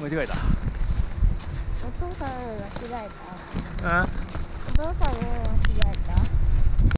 間違えた。お父さんが間違えた。あ？お父さんが間違えた。